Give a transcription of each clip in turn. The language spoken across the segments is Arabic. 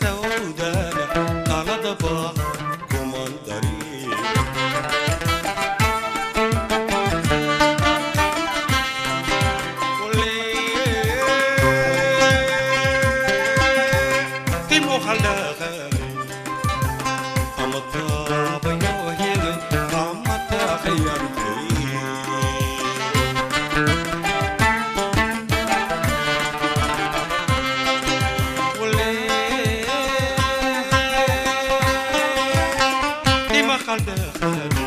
سودانا على ضباب caldeur.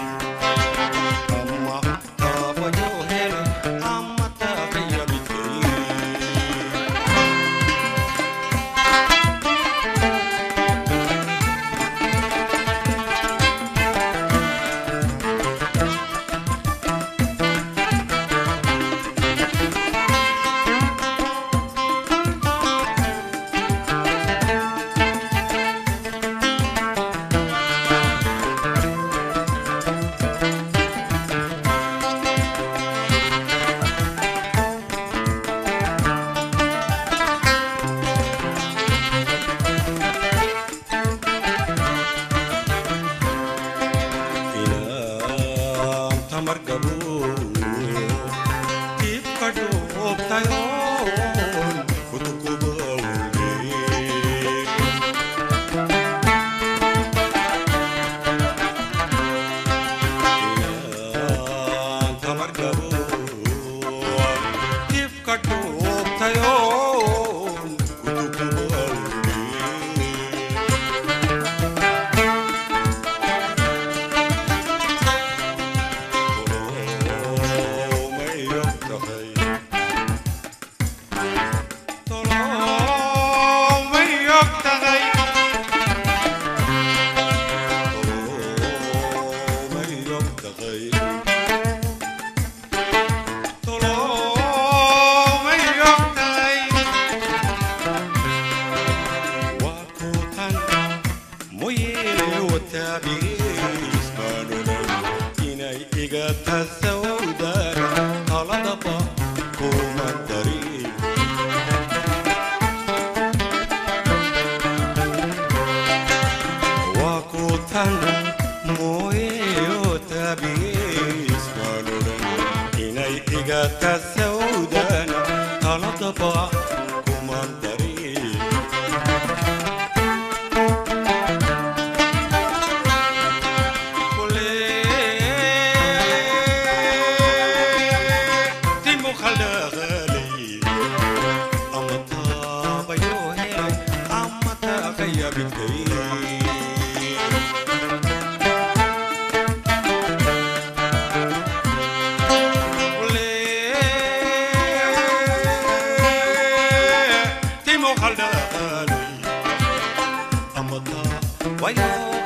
تبيس ولولن إني إجات السودان على طبع كمان طريق كلي تيمو خلدغل Quay.